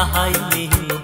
आहाय मेहमान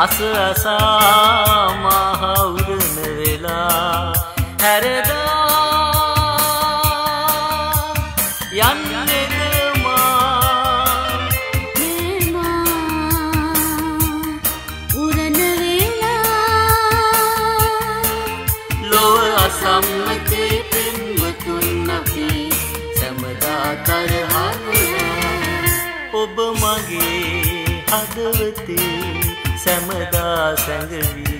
අස අසා මහවුරුම වෙලා හැරදා යන්නේද මා? උරන වෙලා ලොව අසම්මතේ පෙම්වතුන් අපි සැමදා තරහා ඔබ මගේ හදවතේ शमदा संगवी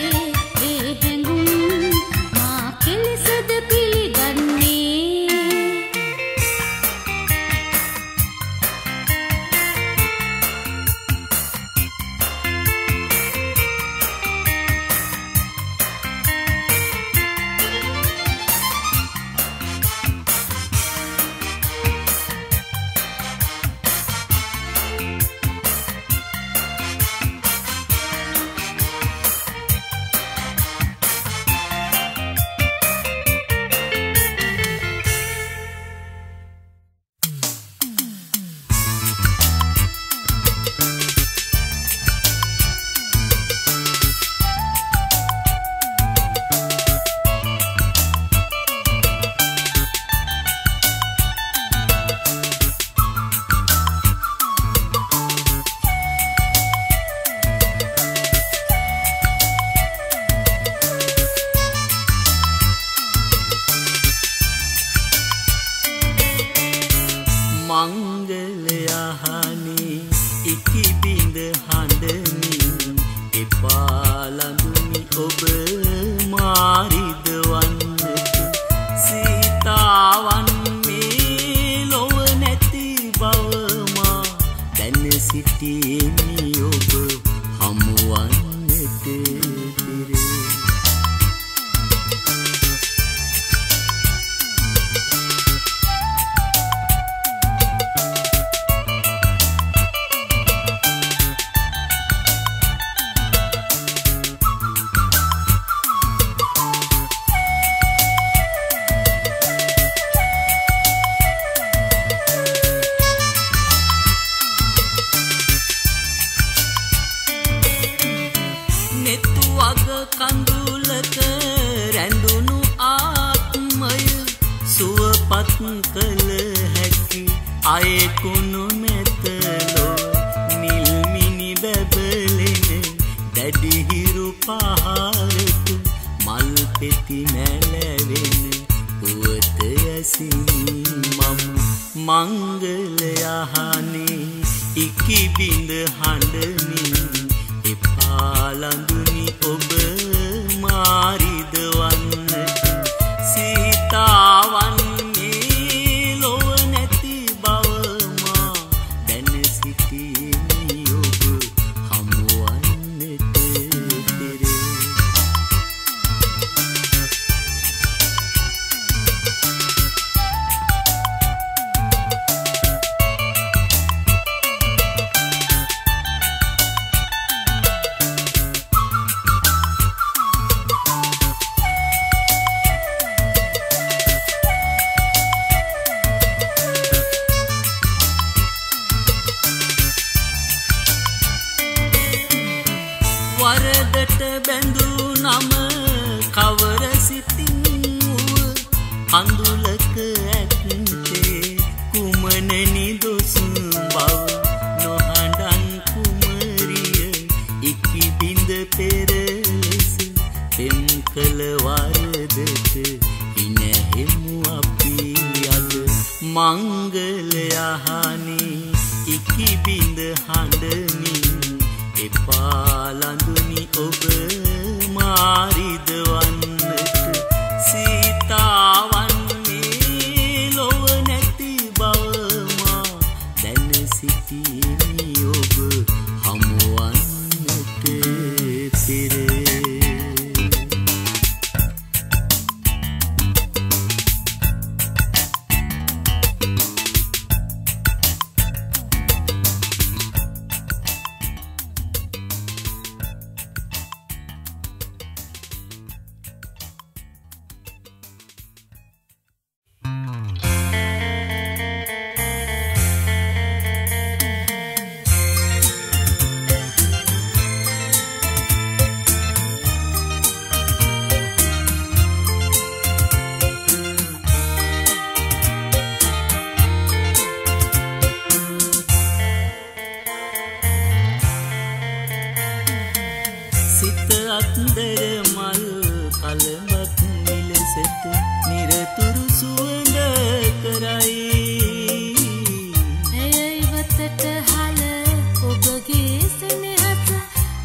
的。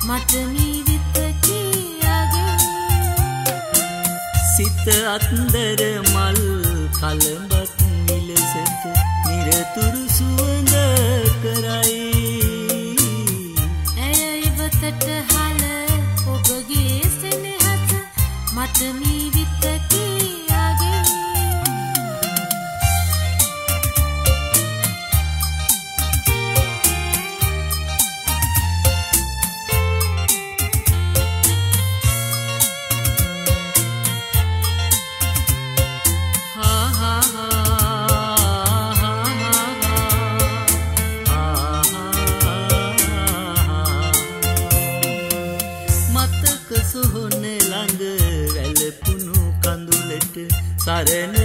මට මීවිත කියාගෙන සිත අත්දර මල් කලඹත් විලසත නිරතුරු සුවඳ කරයි. ඇය ඉවතට හල ඔබගේ සෙනෙහස මට මී sare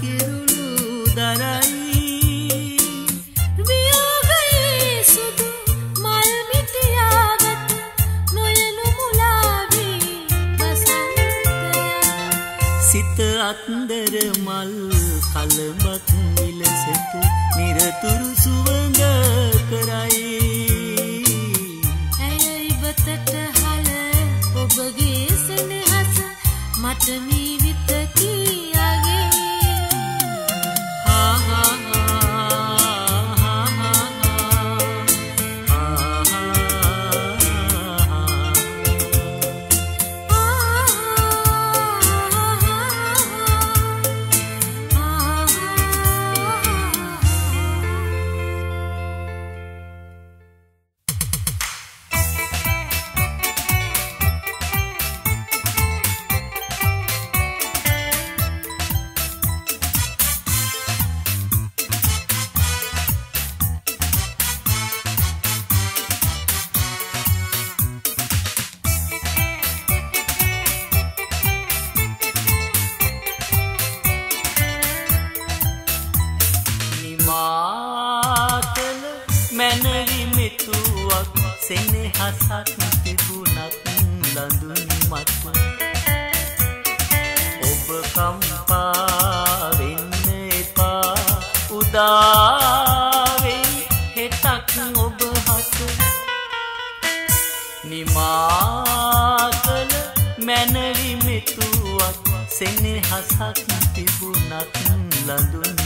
කිරුළු දරයි. වියෝගයේ සුදු මල් මිටියාගත් නොයනු මුලාවී වසන්තය සිත අත්දර මල් කලබත් විලසට නිරතුරු සුවඳ anak landun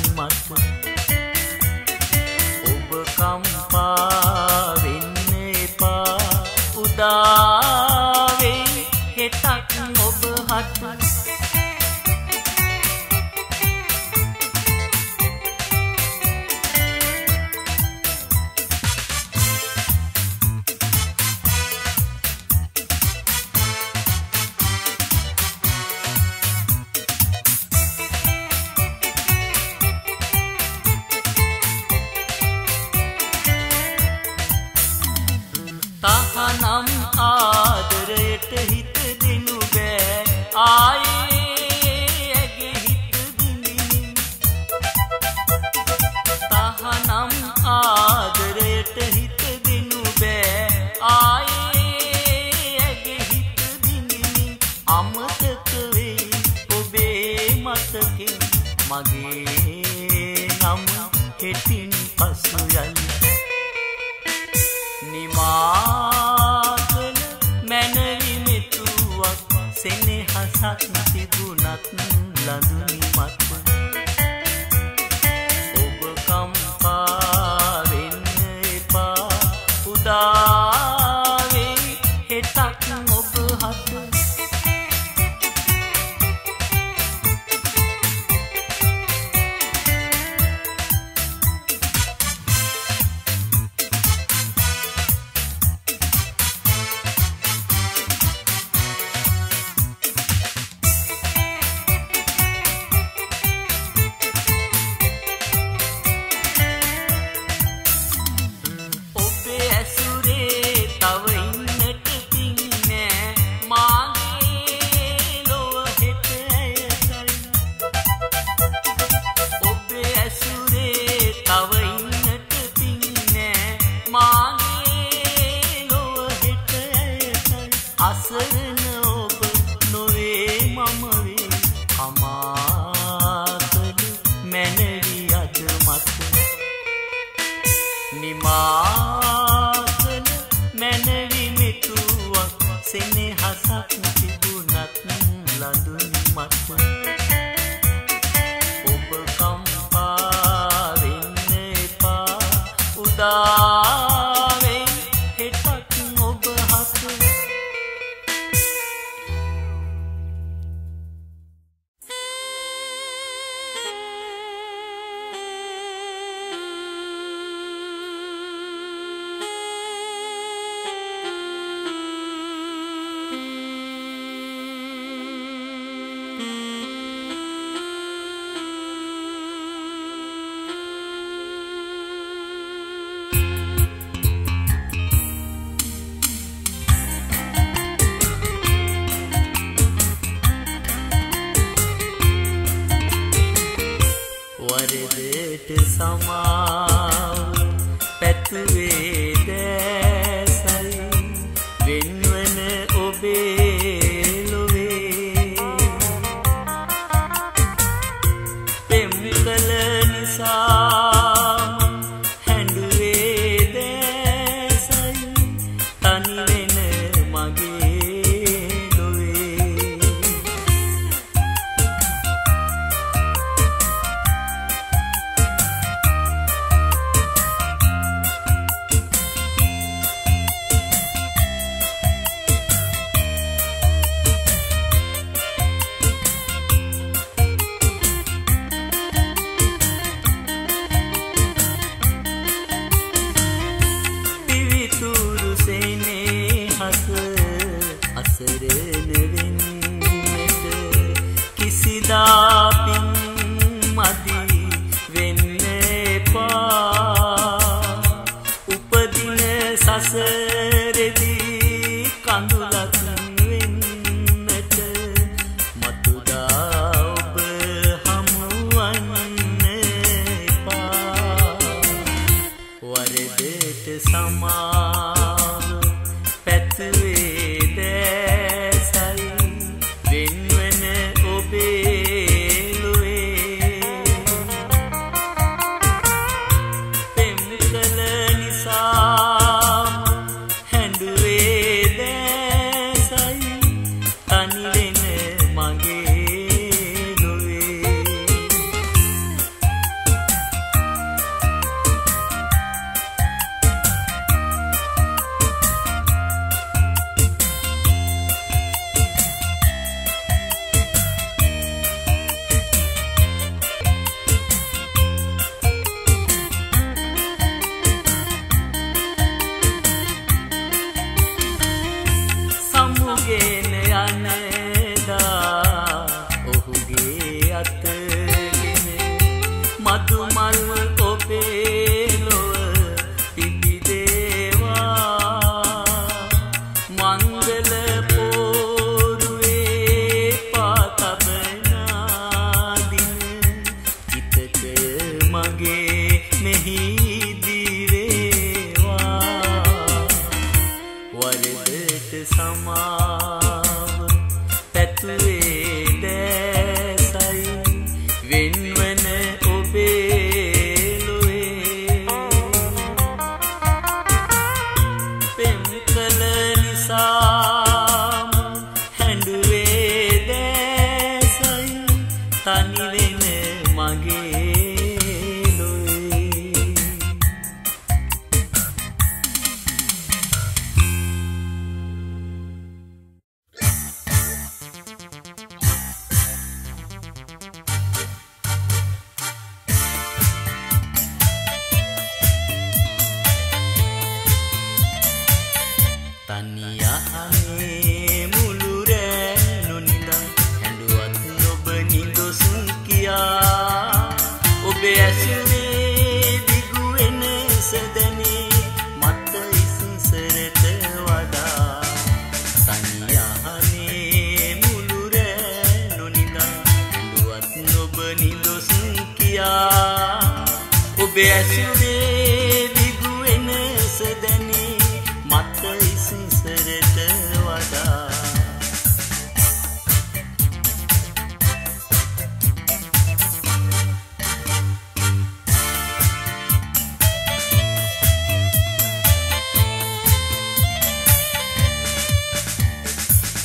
දැනේ මට ඉසිසරට වඩා.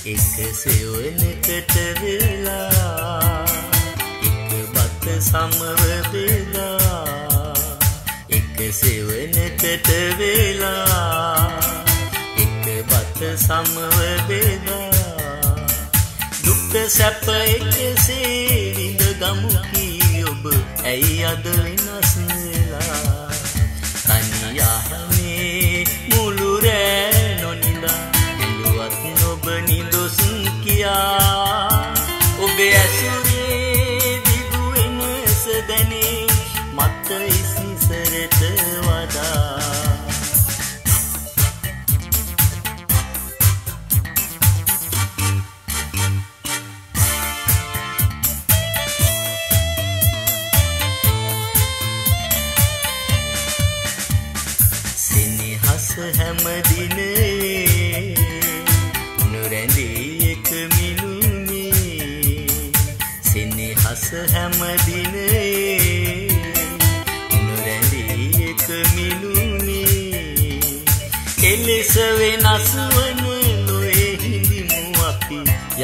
එක සෙවනකට වෙලා එක බත් සමව වෙලා සෙවනකට වෙලා එක බත සමව බෙදා. දුක්ත සැප එකසේ විඳ ගමු කී ඔබ ඇයි අද වෙනස් වෙලා? තනියාමේ මුළු රෑ නොනිදා ඇඬුවත් ඔබ නිදොස් කියා.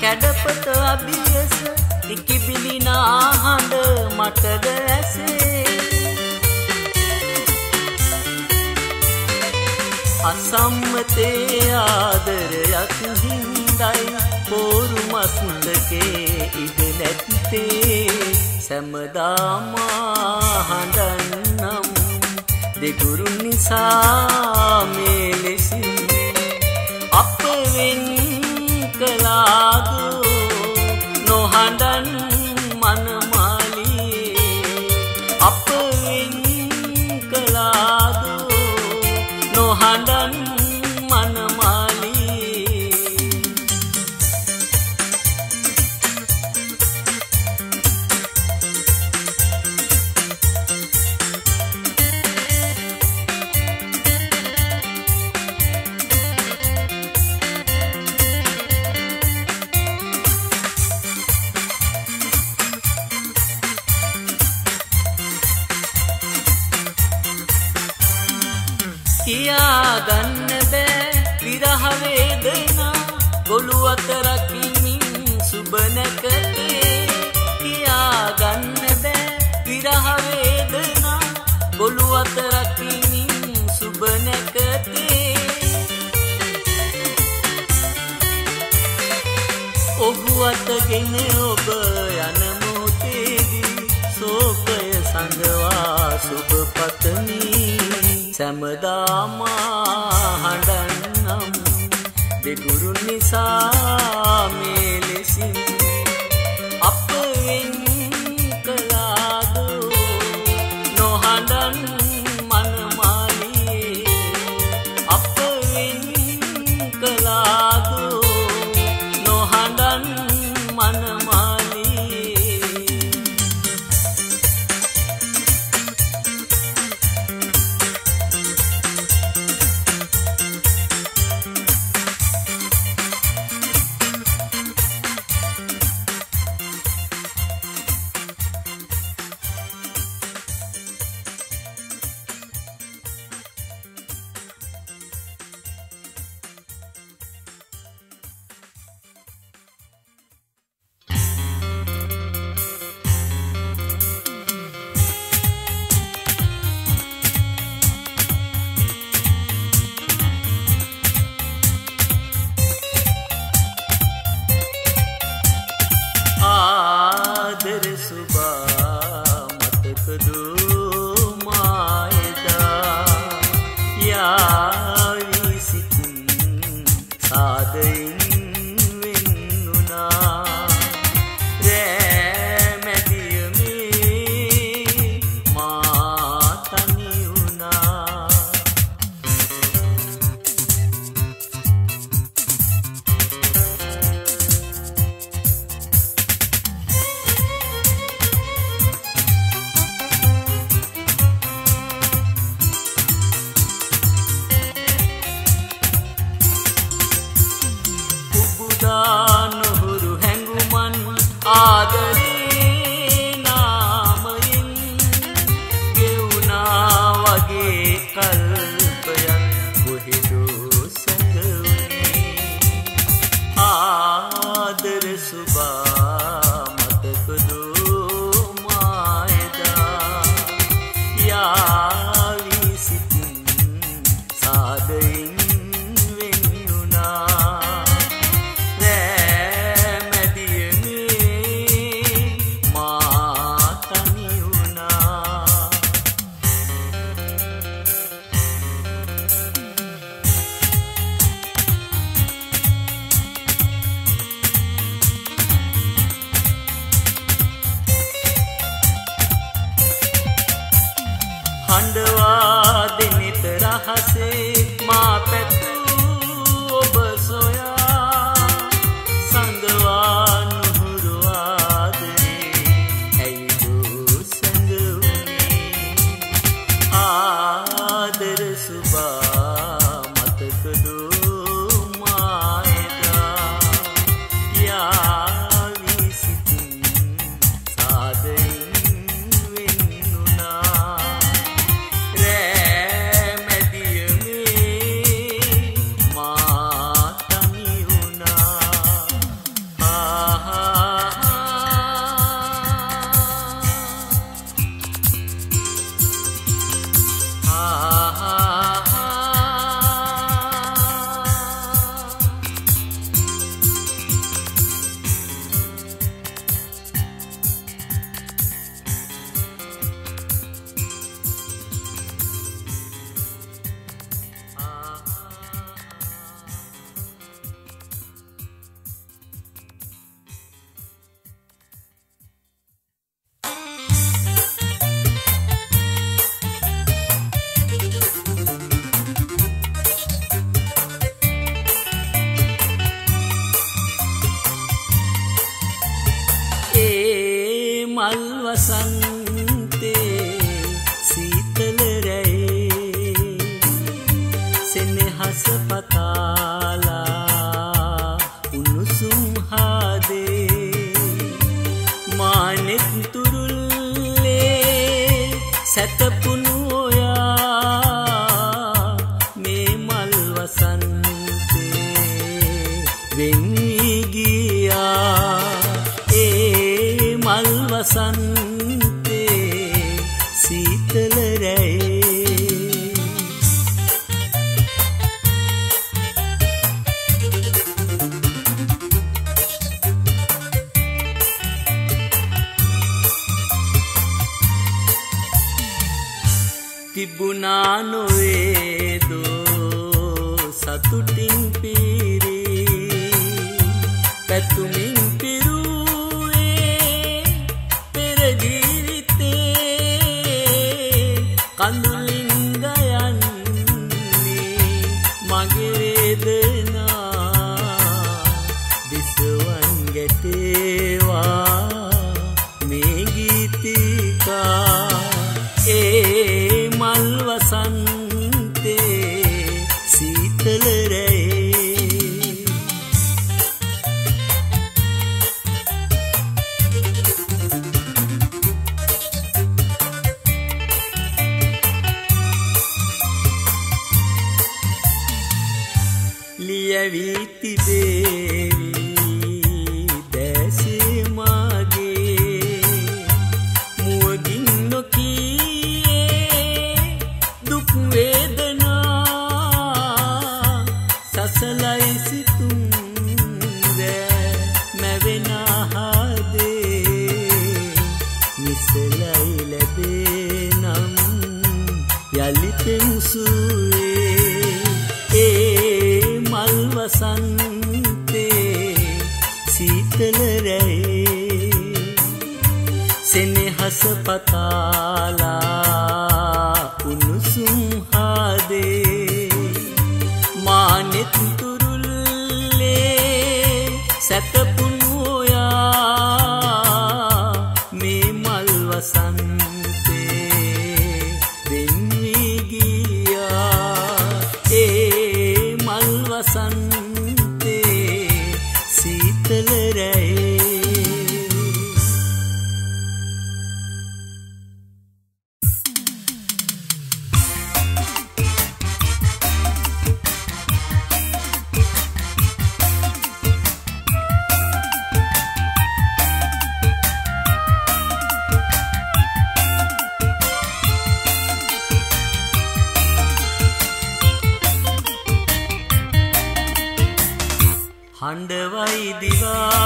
කැඩපත අභියස ඉකිබිඳිනා හඬ මටද ඇසේ? අසම්මතේ ආදරයක් හින්දයි පෝරු මස්තකේ ඉඩ නැත්තේ. සැමදාමා හඬන්නම් දෙගුරු නිසා මේ ලෙසින් අප වෙන් කලාදු පතමි සැමදාම හඬන්නම් දෙගුරු නිසා මේ හඬවයි දිවාරෑ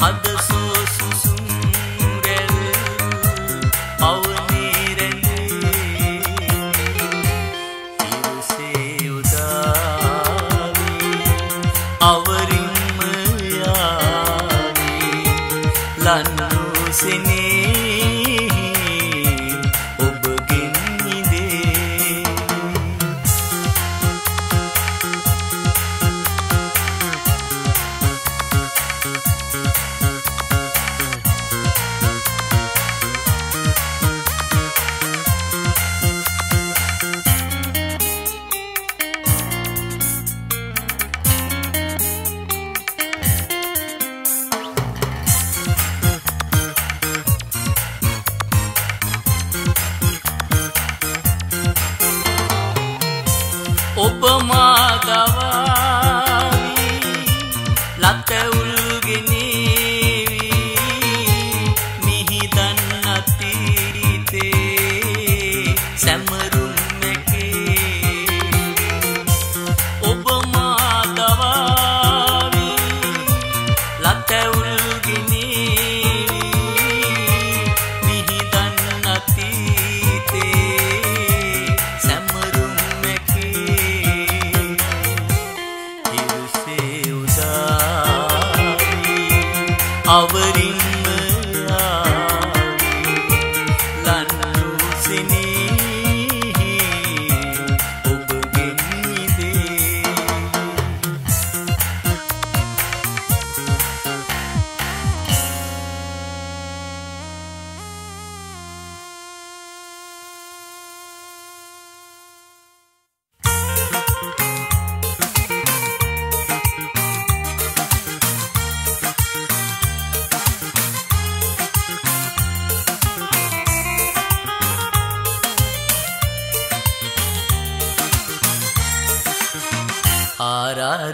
அது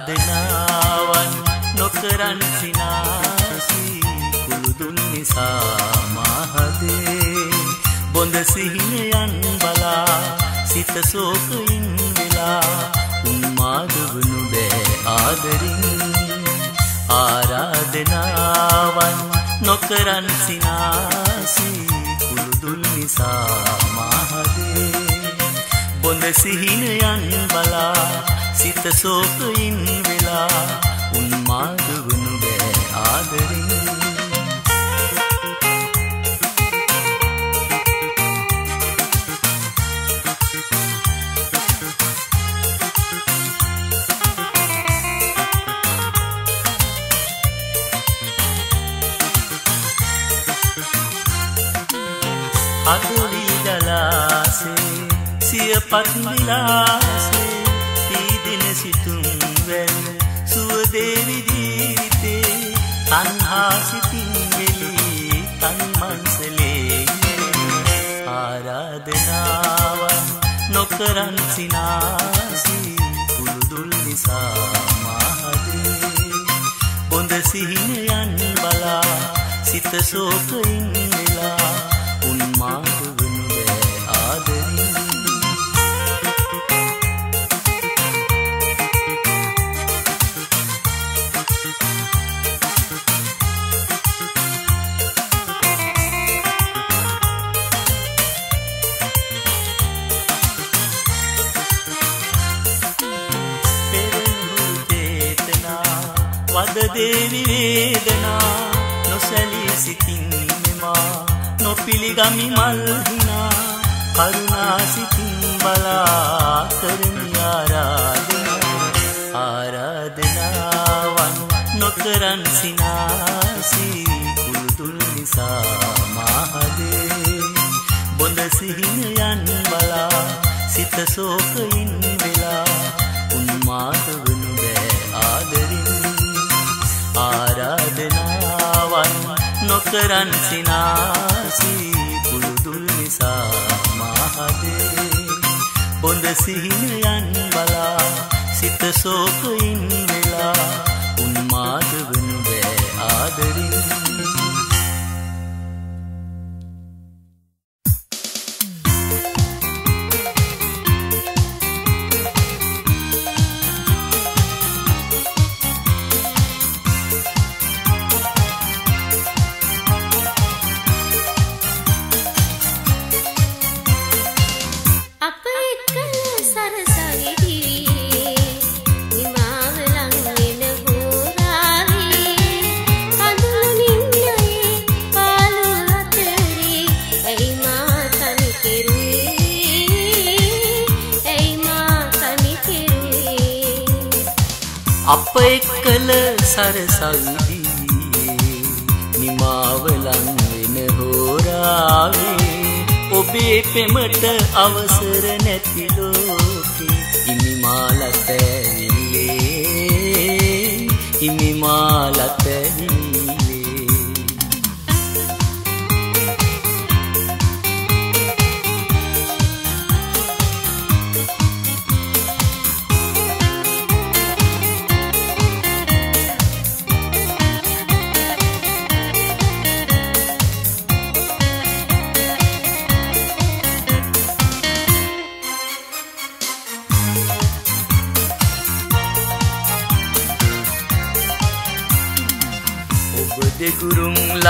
ආරාධනාවන් නොකරන් සිනාසී. කුළුදුන් නිසා මහදේ. බොඳ සිහිනයන් බලා සිත සෝකයින් වෙලා උන්මාදවනු බෑ ආදරින්. ආරාධනාවන් නොකරන් සිනාසී. කුළුදුන් නිසා මහදේ. බොඳ සිහිනයන් බලා සිත සෝකයින් වෙලා උන්මාදවනු බෑ ආදරින් අතුලි ජලාසේ සියපත් විලාසේ පීදින සිතුම් වැල් සුවදේවි ජීවිතේ තන්හා සිතින් වෙලී තන්මන්සලේ ආරාධනාවන් නොකරන් සිනාසී කුළුදුල් නිසා මහදේ බොඳ සිහිනයන් බලා සිත සෝකයින් වද දේවි වේදනා නොසැලී සිතින් මෙමා. නොපිළිගමි මල්හිනා කරුණා සිතින් බලා කරමි ආරාධනා. ආරාධනාවන් නොකරන් සිනාසී කුළුතුල් නිසා මහදේ. බොඳ සිහිනයන් බලා සිත සෝකයින් වෙලා. උන්මාදවනු ආරාධනාවන් නොකරන් සිනාසී කුළුදුල් නිසා මහදේ. බොඳ සිහිනයන් බලා සිත සෝකයින් වෙලා උන්මාදවනු බෑ අප එක්කල සරසවිදී නිමාවලන් වෙන හෝරාවේ ඔබේ පෙමට අවසර නැති ලෝකේ ඉනිමාලත ඇවිල්ලේ ඉනිමාලත දෙගුරුම්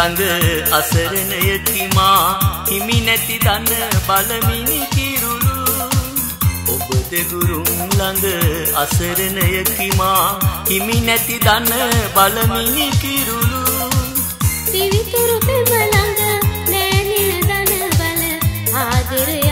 ළඟ අසරණයකි මා හිමි නැති දන බලමිනි කිරුළු. ඔබ දෙගුරුම් ළඟ අසරණයකි මා හිමි නැති දන බලමිනි කිරුළු. පිවිතුරු පෙම ළඟ නෑ නිල දන බල ආදරයයි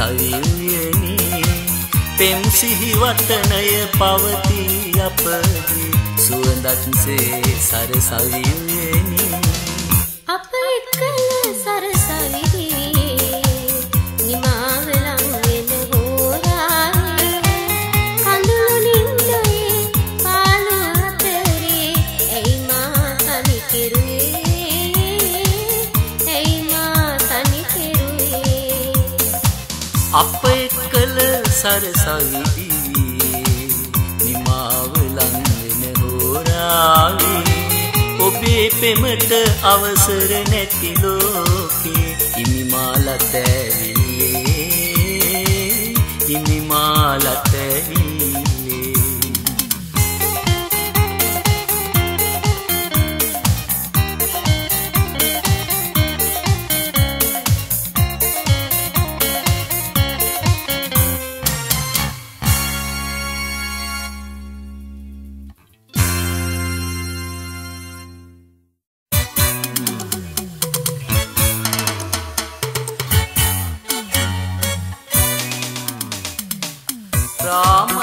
සරසවියනි පෙම් සිහිවටනය පවතී අපගේ. සුවඳක්සේ සරසවියනි සරසවිදී නිමාවලන් වෙන හෝරාවේ. ඔබේ පෙමට අවසර නැති ලෝකේ ඉනිමාලත ඇවිල්ලේ ඉනිමාලත ராம